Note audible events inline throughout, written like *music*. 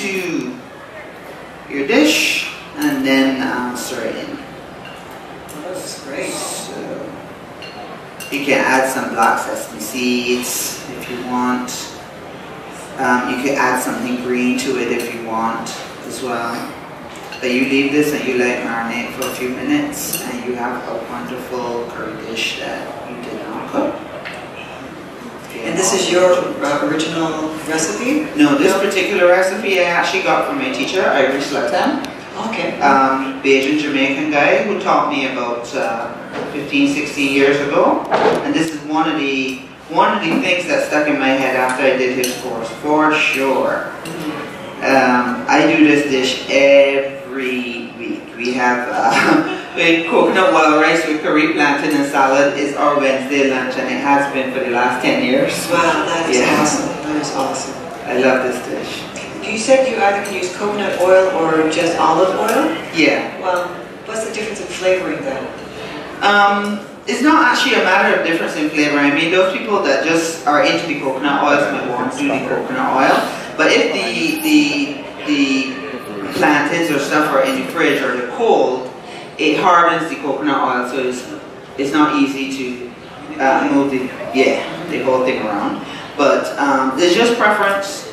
into your dish and then um, stir it in. That's great. So you can add some black sesame seeds if you want. Um, you can add something green to it if you want as well. But you leave this and you let it marinate for a few minutes and you have a wonderful curry dish that you did not cook. And this is your uh, original recipe? No, this particular recipe I actually got from my teacher, Aris LaTham. Okay. um, Bajan Jamaican guy who taught me about uh, 15, 16 years ago. And this is one of the one of the things that stuck in my head after I did his course, for sure. Um, I do this dish every week. We have uh, *laughs* have coconut wild rice with curry plantain and salad is our Wednesday lunch and it has been for the last 10 years. Wow, that is Yeah. awesome. That is awesome. I love this dish. You said you either can use coconut oil or just olive oil? Yeah. Well, what's the difference in flavoring then? Um, it's not actually a matter of difference in flavor. I mean, those people that just are into the coconut oils might want to do the coconut oil. But if the the the plantains or stuff are in the fridge or they're cold, it hardens the coconut oil, so it's it's not easy to uh, move the yeah the whole thing around. But um, it's just preference.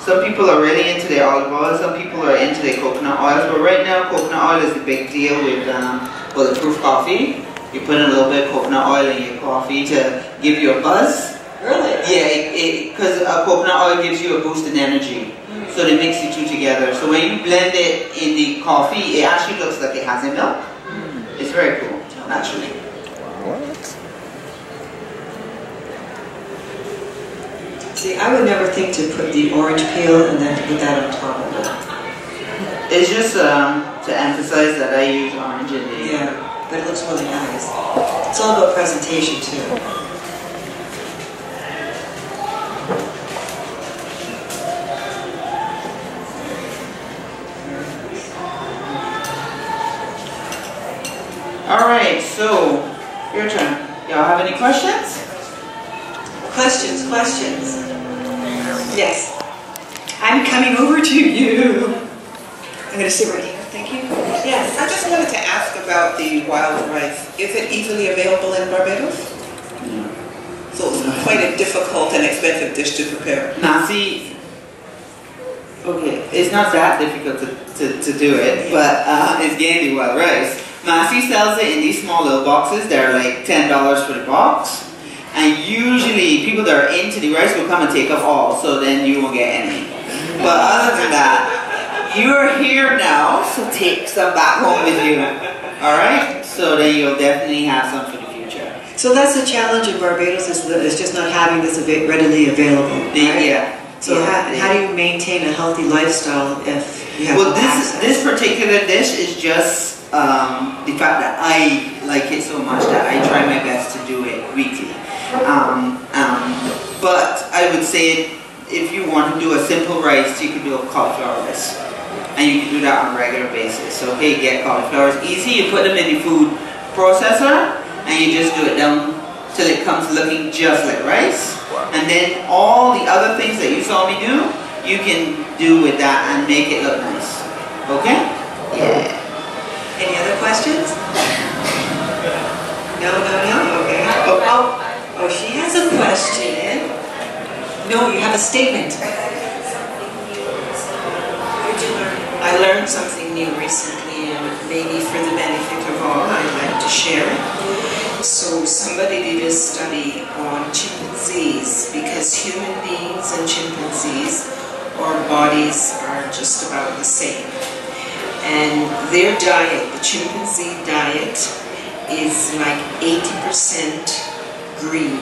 Some people are really into their olive oil, some people are into their coconut oils, but right now coconut oil is the big deal with um, bulletproof coffee. You put in a little bit of coconut oil in your coffee to give you a buzz. Really? Yeah, because uh, coconut oil gives you a boost in energy. So they mix the two together. So when you blend it in the coffee, it actually looks like it has a milk. It's very cool, naturally. See, I would never think to put the orange peel and then to put that on top of it. It's just um, to emphasize that I use orange in the Yeah, but it looks really nice. It's all about presentation too. So your turn. Y'all have any questions? Questions, questions. Yes. I'm coming over to you. I'm going to sit right here. Thank you. Yes. I just wanted to ask about the wild rice. Is it easily available in Barbados? No. So it's quite a difficult and expensive dish to prepare. Now see, okay, it's not that difficult to, to, to do it, but uh, it's Gandy Wild Rice. Massy sells it in these small little boxes. They're like ten dollars for the box, and usually people that are into the rice will come and take up all, so then you won't get any. But other than that, you're here now, so take some back home with you. All right, so then you'll definitely have some for the future. So that's the challenge in Barbados is, the- is just not having this readily available. The- right? yeah. So yeah, how, how do you maintain a healthy lifestyle if you have Well, this access? this particular dish is just um, the fact that I like it so much that I try my best to do it weekly. Um, um, but I would say if you want to do a simple rice, you can do a cauliflower rice. And you can do that on a regular basis. So, okay, get cauliflowers easy. You put them in the food processor and you just do it down till it comes looking just like rice. And then all the other things that you saw me do, you can do with that and make it look nice. Okay? Yeah. Any other questions? No, no, no, okay. Oh. Oh, oh, she has a question. No, you have a statement. I learned something new recently and maybe for the benefit of all, I'd like to share it. So somebody did a study on chimpanzees because human beings and chimpanzees, our bodies are just about the same. And their diet, the chimpanzee diet, is like 80% green.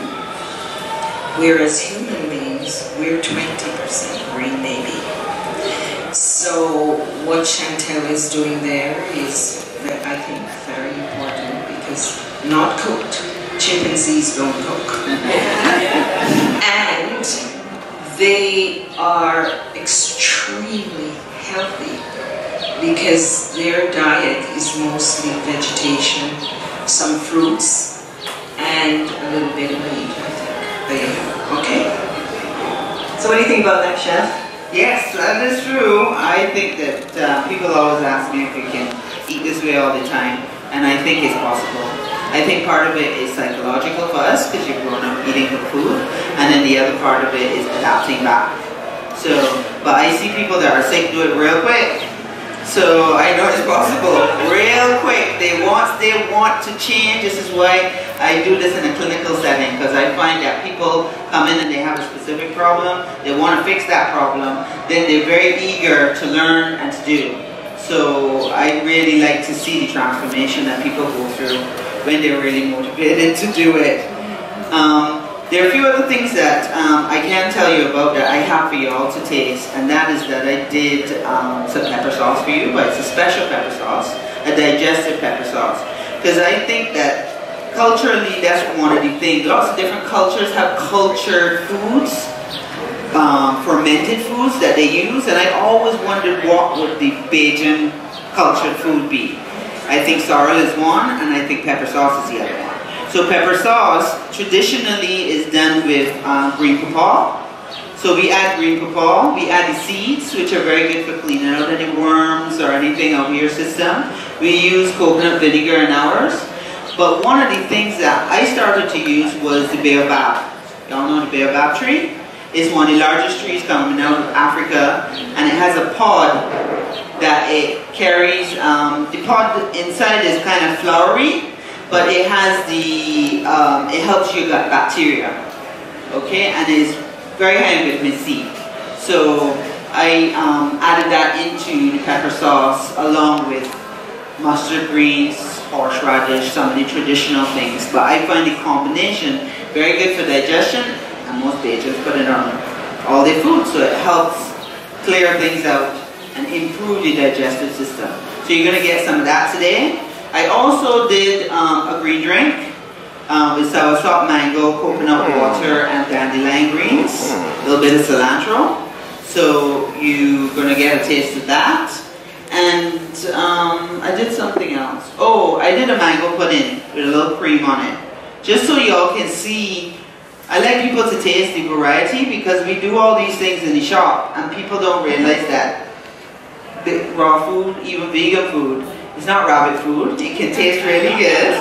Whereas human beings, we're 20% green maybe. So what Chantel is doing there is, I think, very important because not cooked, chimpanzees don't cook. *laughs* and they are extremely healthy because their diet is mostly vegetation, some fruits, and a little bit of meat, I think. There you go. Okay? So what do you think about that, chef? Yes, that is true. I think that uh, people always ask me if we can eat this way all the time, and I think it's possible. I think part of it is psychological for us because you've grown up eating the food, and then the other part of it is adapting back. So, but I see people that are sick do it real quick. So I know it's possible, real quick. They want, they want to change. This is why I do this in a clinical setting because I find that people come in and they have a specific problem. They want to fix that problem. Then they're very eager to learn and to do. So I really like to see the transformation that people go through when they're really motivated to do it. Um, there are a few other things that um, I can tell you about that I have for you all to taste, and that is that I did um, some pepper sauce for you, but it's a special pepper sauce, a digestive pepper sauce. Because I think that culturally, that's one of the things. Lots of different cultures have cultured foods, um, fermented foods that they use, and I always wondered what would the Bajan cultured food be. I think sorrel is one, and I think pepper sauce is the other one. So pepper sauce traditionally is done with um, green pawpaw. So we add green pawpaw, we add the seeds, which are very good for cleaning out any worms or anything out of your system. We use coconut vinegar in ours. But one of the things that I started to use was the baobab. Y'all know the baobab tree? It's one of the largest trees coming out of Africa, and it has a pod that it carries. Um, the pod inside is kind of flowery, but it has the, um, it helps your gut bacteria, okay, and is very high in vitamin C. So I um, added that into the pepper sauce along with mustard greens, horseradish, some of the traditional things. But I find the combination very good for digestion, and most Bajans put it on all their food, so it helps clear things out and improve the digestive system. So you're going to get some of that today. I also did um, a green drink um, with soursop, mango, coconut water, and dandelion greens. A little bit of cilantro. So you're going to get a taste of that. And um, I did something else. Oh, I did a mango pudding with a little cream on it. Just so y'all can see, I like people to taste the variety because we do all these things in the shop and people don't realize that the raw food, even vegan food, it's not rabbit food. It can taste really good.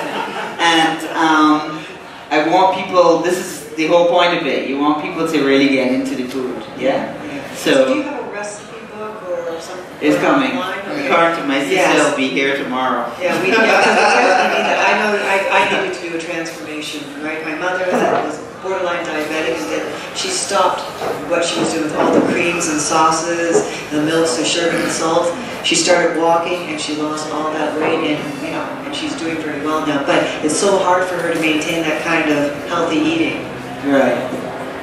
And um, I want people, this is the whole point of it. You want people to really get into the food. Yeah? So, do you have a recipe book or something? It's coming. According to my sister, Yes. will be here tomorrow. Yeah, we, yeah, 'cause we definitely need that. I know, I, I needed to do a transformation, right? My mother was borderline diabetic and then she stopped what she was doing with all the creams and sauces, the milks, the sugar and salt. She started walking and she lost all that weight and, you know, and she's doing very well now. But it's so hard for her to maintain that kind of healthy eating. Right.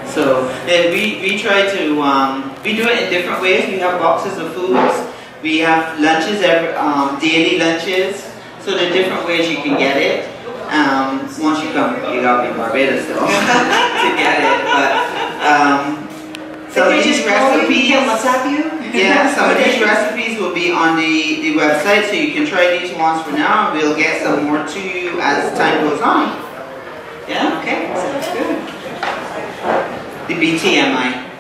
So and we, we try to, um, we do it in different ways. We have boxes of foods. We have lunches, every, um, daily lunches. So there are different ways you can get it. Um, once you come, you gotta be in Barbados though *laughs* to get it. But um, some of these just call me, recipes, WhatsApp you? yeah, *laughs* some of these recipes will be on the, the website, so you can try these ones for now. and We'll get some more to you as time goes on. Yeah, Okay, sounds good. the BTMI.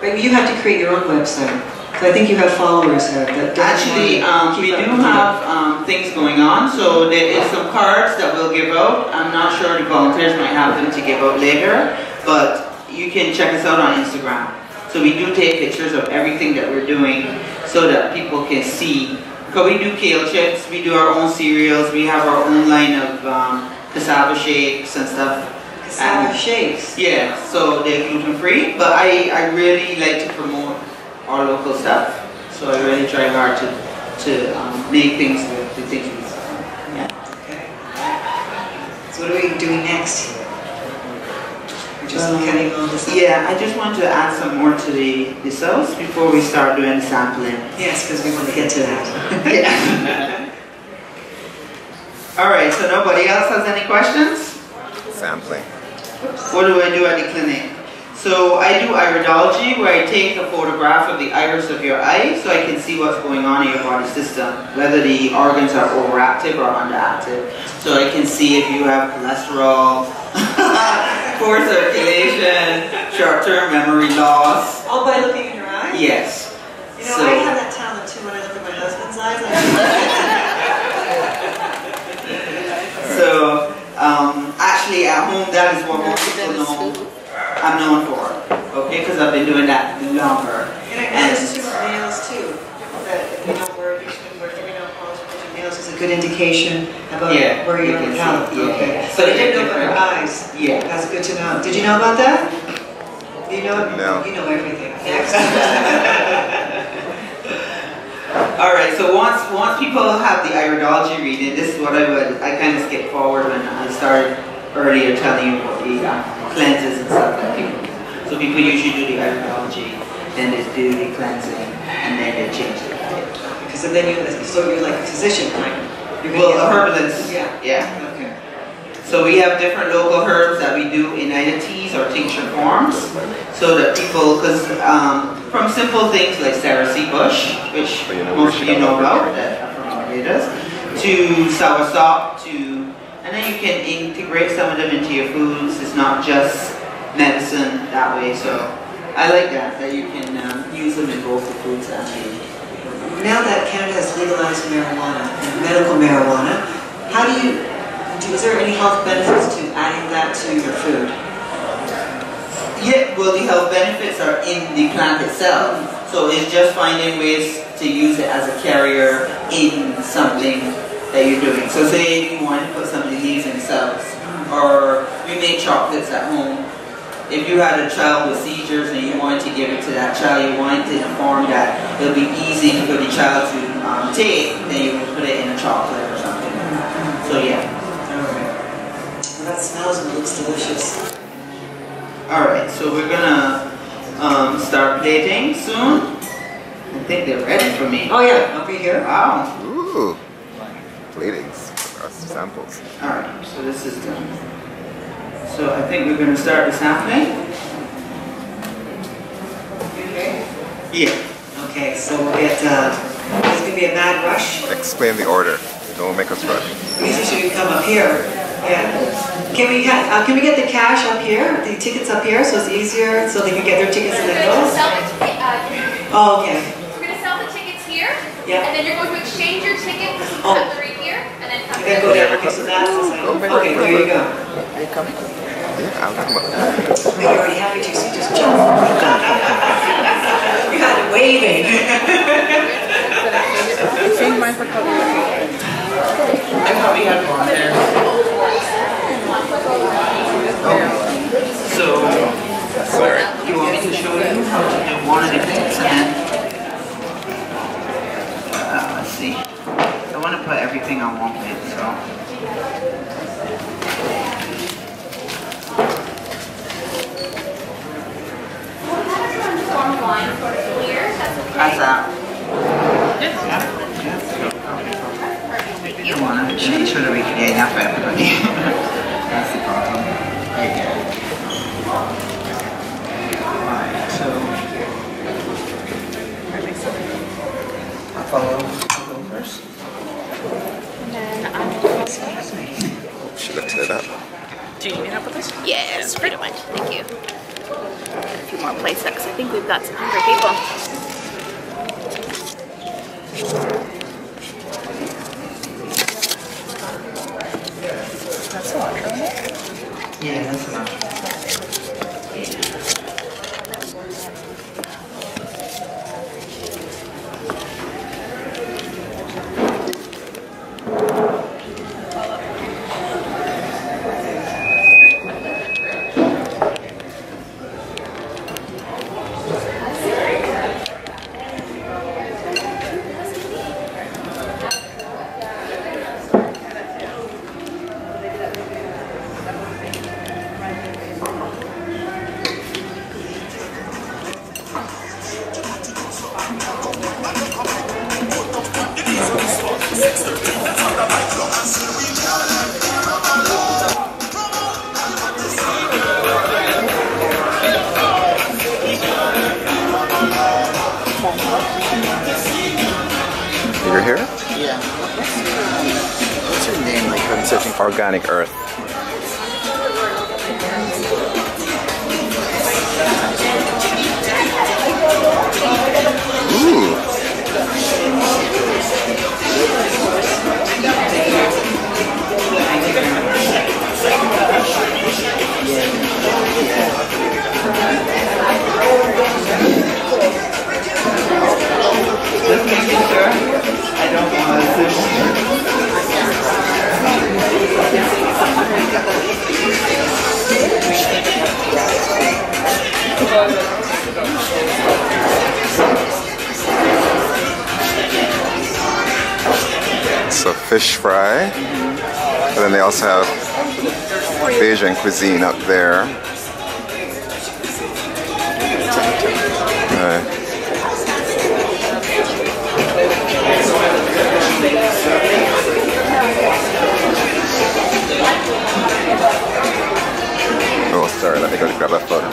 But you have to create your own website. So I think you have followers there that Actually, um, we do have um, things going on, so there is some cards that we'll give out. I'm not sure the volunteers might have them to give out later, but you can check us out on Instagram. So we do take pictures of everything that we're doing so that people can see. Because we do kale chips, we do our own cereals, we have our own line of um, cassava shakes and stuff. Cassava And- shakes. yeah, so they're gluten free, but I, I really like to promote our local stuff. So I really try hard to, to um, make things with the things Yeah. Okay. So what are we doing next? We're just Um, cutting all this up? Yeah, I just want to add some more to the, the cells before we start doing the sampling. Yes, because we want to get to that. *laughs* yeah. *laughs* All right, so nobody else has any questions? Sampling. What do I do at the clinic? So I do iridology where I take a photograph of the iris of your eye so I can see what's going on in your body system, whether the organs are overactive or underactive. So I can see if you have cholesterol, *laughs* poor circulation, short-term memory loss. All by looking in your eye? Yes. You know, so, I have that talent too when I look at my husband's eyes. *laughs* so, um, actually at home that is what most people know doing that longer. And I And- noticed too with nails too, that you don't wear, if you wear fingernail polish with your nails is a good indication about Yeah, where you you're can in health. yeah. Okay. So But they're didn't know about your eyes. Yeah. That's good to know. Did you know about that? You know? No. You know everything. *laughs* All right, so once once people have the iridology reading, this is what I would I kind of skip forward when I started earlier telling you about the uh, cleanses and stuff that people. do. So people usually do the iridology, then they do the cleansing, and then they change it. Because then you, so you're like a physician right? You're gonna Well, get- herbalist, Yeah. yeah. Okay. So we have different local herbs that we do in either teas or tincture forms, so that people, because um, from simple things like cerasee bush, which you know, most of you know about, that are from Barbados, to soursop, to, and then you can integrate some of them into your foods. It's not just medicine that way. So I like that that you can um, use them in both the foods and the Now that Canada has legalized marijuana, and medical marijuana, how do you, do, is there any health benefits to adding that to your food? Yeah, well, the health benefits are in the plant itself. So it's just finding ways to use it as a carrier in something that you're doing. So say you want to put some of the leaves in cells, or we make chocolates at home. If you had a child with seizures and you wanted to give it to that child, you wanted to inform that it'll be easy for the child to um, take, then you would put it in a chocolate or something. So yeah. Well, that smells and looks delicious. Alright, so we're gonna um, start plating soon. I think they're ready for me. Oh yeah, over here. Wow. Ooh. Platings. Us samples. Alright, so this is done. So I think we're gonna start the sampling. Okay. Yeah. Okay, so we'll get, uh, it's gonna be a mad rush. Explain the order. Don't make us rush. Usually should come up here. Yeah. Can we, ha- uh, can we get the cash up here, the tickets up here, so it's easier, so they can get their tickets in the We're gonna sell the ticket, uh, Oh, okay. we're gonna sell the tickets here. Yeah. And then you're going to exchange your ticket for some Oh. Cutlery here, then You go here. down, okay, so that's the side. Go, go, Okay, there you go. Yeah, I'll come up. You already have your tickets, you just jump. You had it *laughs* waving. I probably have one there. So, Sorry. you want me to show you how to do one of the things and then, uh, let's see. I want to put everything on one plate, so. Form line sort of here, that's okay. How's that? Thank You you. want to make sure that we can get enough for everybody. That's the problem. Right here. Alright, so. I'll follow. I'll go first. She lifted it up. Do you need me to help with this? Yes, pretty much. Thank you. A few more plates because I think we've got some hungry people. That's cilantro in it? Yeah, that's enough. You're here? Yeah. What's your name? Like, I'm searching for organic earth. So fish fry, and then they also have Asian cuisine up there. To grab that photo.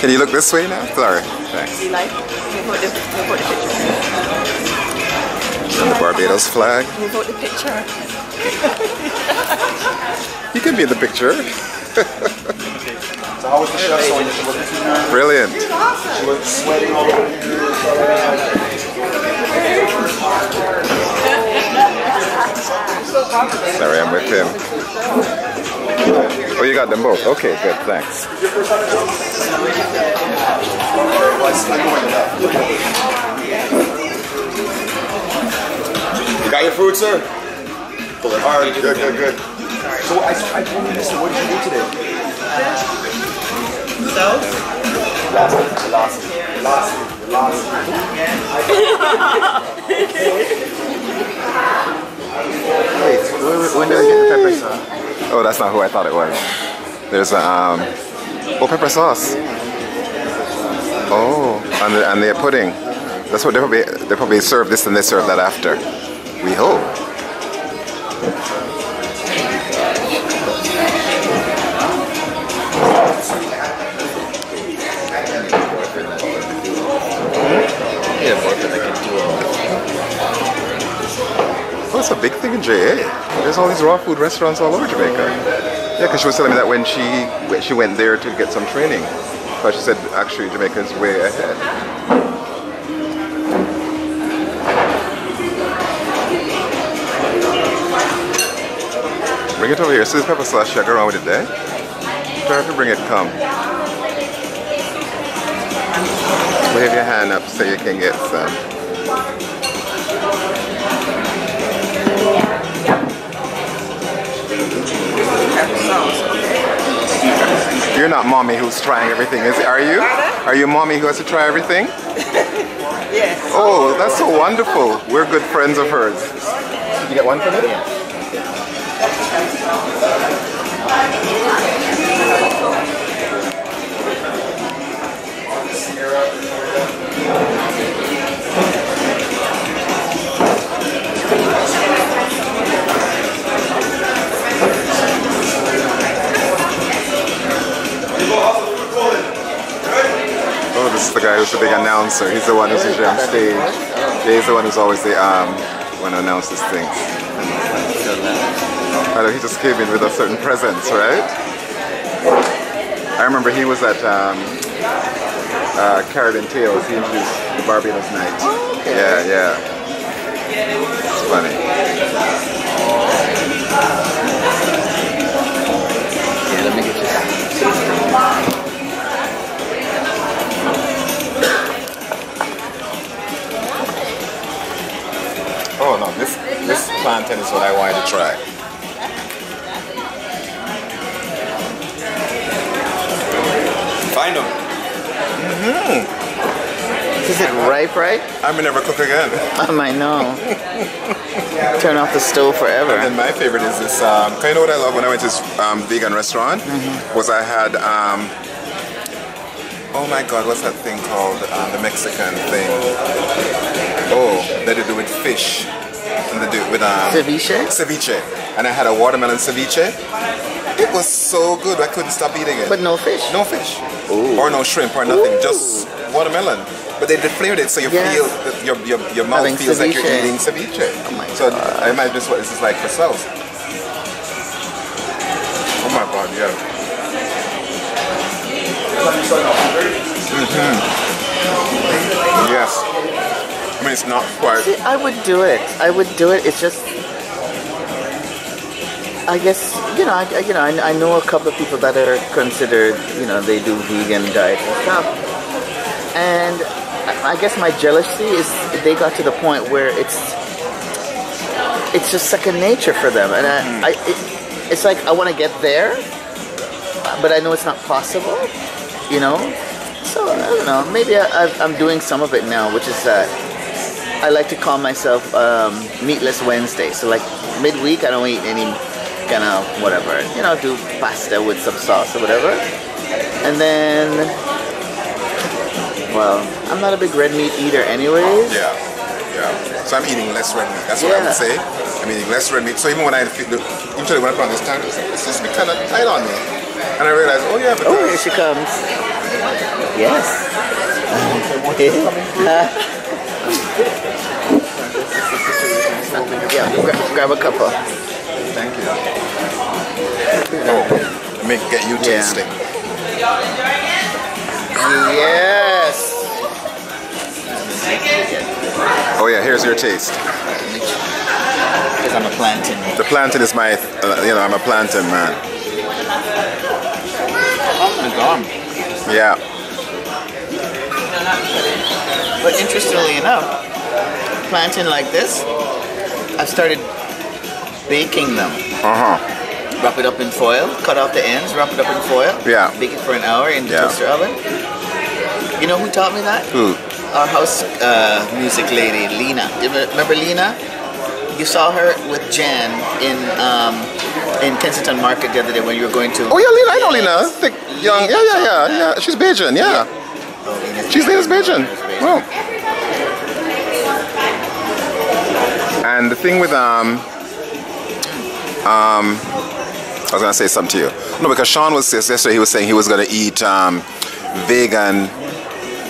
Can you look this way now? Sorry. Thanks. You like? Move out the, move out the picture. And the Barbados flag. Out the picture. You can be in the picture. *laughs* How was the chef so Brilliant. she was sweating all. Sorry, I'm with him. Oh, you got them both. Okay, good. Thanks. You got your food, sir? Pull it hard. Good, good, good. So I, I told you this. What did you do today? Wait, when did I get the pepper sauce? Oh, that's not who I thought it was. There's a, um, oh, pepper sauce. Oh, and, the, and their pudding. That's what they probably, they probably serve this and they serve that after. We hope. It's a big thing in JA. There's all these raw food restaurants all over Jamaica. Yeah, because she was telling me that when she when she went there to get some training, but she said actually Jamaica is way ahead. Bring it over here. See this pepper sauce? Shake around with it there. Try to bring it. Come. Wave your hand up so you can get some. You're not mommy who's trying everything, is? Are you? Are you mommy who has to try everything? *laughs* yes. Oh, that's so wonderful. We're good friends of hers. Did you get one from it? Guy who's the big announcer. He's the one who's usually on stage. Yeah, he's the one who's always the um when he announces things. I know he just came in with a certain presence, right? I remember he was at um, uh, Caribbean Tales. He introduced the Barbados night. Yeah, yeah. It's funny. Oh no, this this plantain is what I wanted to try. Find them. Mmm. Is it ripe, right? I may never cook again. I might know. *laughs* Turn off the stove forever. And my favorite is this. Um, kind of know what I love when I went to this um, vegan restaurant was I had. Um, oh my God, what's that thing called? Um, the Mexican thing. Oh, that they do with fish. Do it with um, Ceviche? Ceviche. And I had a watermelon ceviche. It was so good. I couldn't stop eating it. But no fish. No fish. Ooh. Or no shrimp or nothing. Ooh. Just watermelon. But they deflated it so you Yes. feel your, your, your mouth Having feels like you're eating ceviche. Oh my so I imagine this is what this is like for South. Oh my god, yeah. Mhm. It's not quite. See, I would do it. I would do it. It's just, I guess you know, I, you know, I, I know a couple of people that are considered, you know, they do vegan diet and stuff, and I, guess my jealousy is they got to the point where it's, it's just second nature for them, and I, mm-hmm. I it, it's like I want to get there, but I know it's not possible. You know, so I don't know. Maybe I, I, I'm doing some of it now, which is that I like to call myself um, Meatless Wednesday. So like midweek, I don't eat any kind of whatever. You know, do pasta with some sauce or whatever, and then. Well, I'm not a big red meat eater, anyways. Yeah, yeah. So I'm eating less red meat. That's what I would say. I'm eating less red meat. So even when I usually when I put on this tank, it's just be kind of tight on me. And I realize, oh yeah, but Oh, here she comes. Yes. *laughs* *laughs* yeah, grab, grab a couple. thank you. Make get you Yeah. tasting. Yes. Oh yeah, here's your taste. Because I'm a plantain. The plantain is my, uh, you know, I'm a plantain man. Oh my god. Yeah. But interestingly enough, planting like this, I've started baking them. Uh huh. Wrap it up in foil, cut off the ends, wrap it up in foil. Yeah. Bake it for an hour in the Yeah. toaster oven. You know who taught me that? Who? Our house uh, music lady, Lena. Remember Lena? You saw her with Jan in um, in Kensington Market the other day when you were going to. Oh yeah, Lena. I know Lena. Thick, young. Yeah, yeah, yeah, yeah. She's Bajan. Yeah. Lena's She's Lena's Bajan. Well. And the thing with um um I was gonna say something to you. No, because Sean was yesterday he was saying he was gonna eat um vegan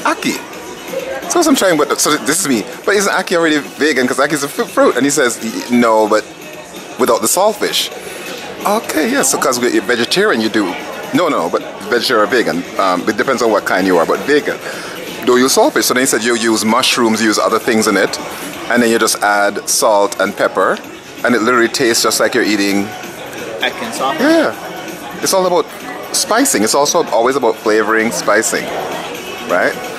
ackee. So I'm trying, but so this is me. But isn't ackee already vegan? Because ackee is a fruit, and he says no, but without the saltfish. Okay, yes. So because we're vegetarian, you do. No, no, but vegetarian or vegan. Um, it depends on what kind you are, but vegan. Do you use saltfish. So then he said you use mushrooms, use other things in it, and then you just add salt and pepper, and it literally tastes just like you're eating. Atkins. Yeah, it's all about spicing. It's also always about flavoring, spicing, right?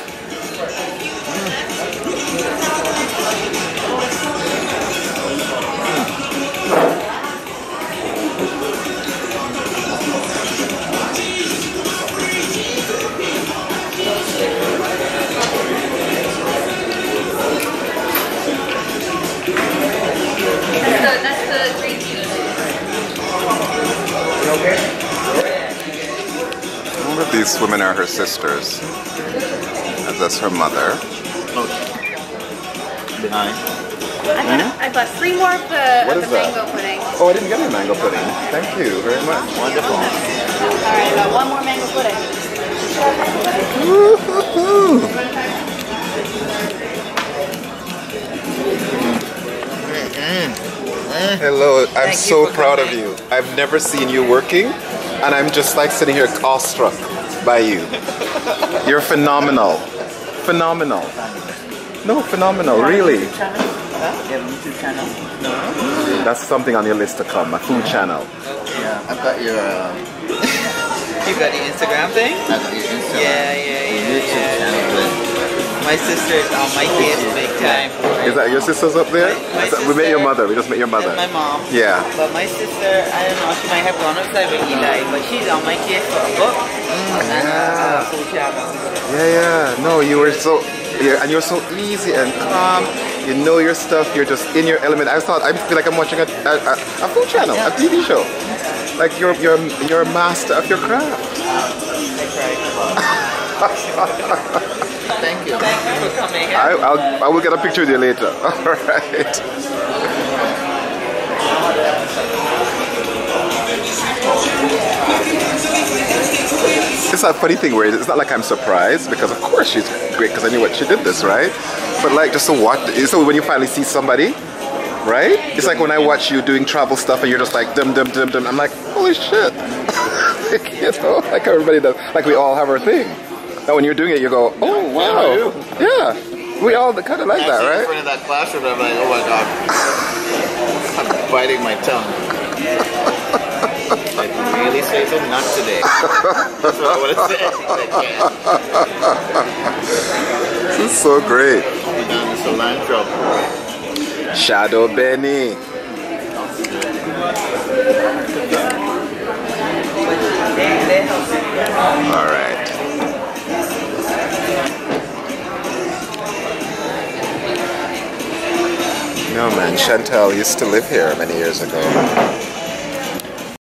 These women are her sisters. And that's her mother. Behind. I, got, I bought three more of the, What of is the that? mango pudding. Oh, I didn't get any mango pudding. Thank you very much. Wonderful. All right, I got one more mango pudding. Hello, I'm Thank so for proud of you. I've never seen you working, and I'm just like sitting here awestruck by you. You're phenomenal. Phenomenal. No, phenomenal, really. You have a YouTube channel? That's something on your list to come, a food channel. Yeah, I've got your. Uh, *laughs* You got the Instagram thing? I got your Instagram. Yeah, yeah, yeah, YouTube yeah. channel. My sister is on my case big time. Is that your sisters up there? My I thought- we met your mother. We just met your mother. My mom. Yeah. But my sister, I don't know, she might have gone outside with Eli, but she's on my case for a book. yeah. uh. Yeah, yeah. No, you were so, yeah, and you're so easy and calm. You know your stuff. You're just in your element. I thought I feel like I'm watching a, a, a, a food channel, a TV show. Like you're you're you're a master of your craft. *laughs* thank you. Thank you for coming. I I'll, I will get a picture with you later. *laughs* All right. It's a funny thing where it's not like I'm surprised because of course she's great because I knew what she did this right, but like just to watch. So when you finally see somebody, right? It's like when I watch you doing travel stuff and you're just like dum dum dum dum. I'm like holy shit, *laughs* you know, like everybody does. Like we all have our thing. Now when you're doing it, you go, oh wow, yeah. We all kind of like that, in right? front of that classroom, I'm like, oh my god. I'm biting my tongue. like, really say so? Not today. That's what I want to say. This is so great. Be down cilantro. Shadow Benny. They, they help me. All right. No man, Chantel used to live here many years ago.